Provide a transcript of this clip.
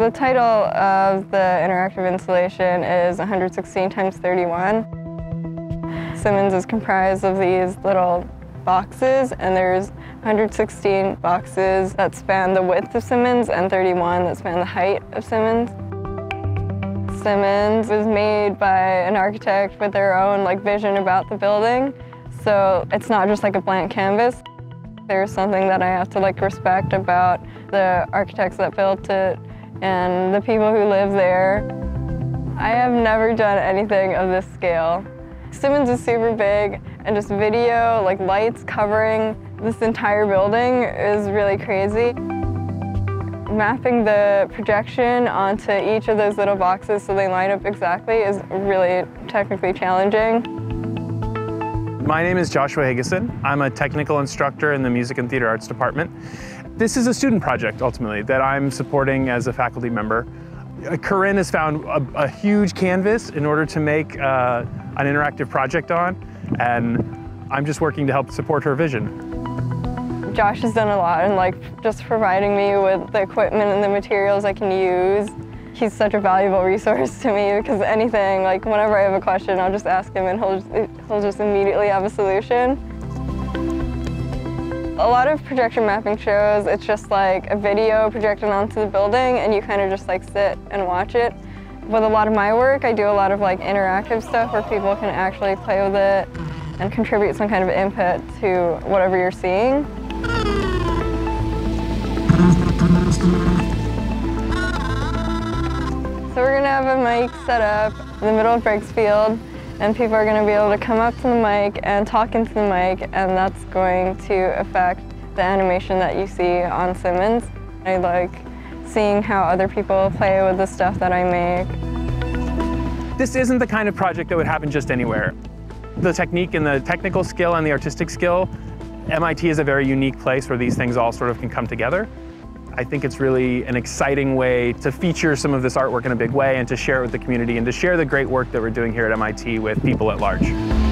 The title of the interactive installation is 116 times 31. Simmons is comprised of these little boxes and there's 116 boxes that span the width of Simmons and 31 that span the height of Simmons. Simmons was made by an architect with their own like vision about the building. So it's not just like a blank canvas. There's something that I have to like respect about the architects that built it and the people who live there. I have never done anything of this scale. Simmons is super big and just video, like lights covering this entire building is really crazy. Mapping the projection onto each of those little boxes so they line up exactly is really technically challenging. My name is Joshua Higgason. I'm a technical instructor in the Music and Theater Arts Department. This is a student project, ultimately, that I'm supporting as a faculty member. Uh, Karyn has found a, a huge canvas in order to make uh, an interactive project on, and I'm just working to help support her vision. Josh has done a lot and like just providing me with the equipment and the materials I can use. He's such a valuable resource to me because anything, like whenever I have a question, I'll just ask him and he'll just, he'll just immediately have a solution. A lot of projection mapping shows, it's just like a video projected onto the building and you kind of just like sit and watch it. With a lot of my work, I do a lot of like interactive stuff where people can actually play with it and contribute some kind of input to whatever you're seeing. Have a mic set up in the middle of Briggs Field and people are going to be able to come up to the mic and talk into the mic and that's going to affect the animation that you see on Simmons. I like seeing how other people play with the stuff that I make. This isn't the kind of project that would happen just anywhere. The technique and the technical skill and the artistic skill, MIT is a very unique place where these things all sort of can come together. I think it's really an exciting way to feature some of this artwork in a big way and to share it with the community and to share the great work that we're doing here at MIT with people at large.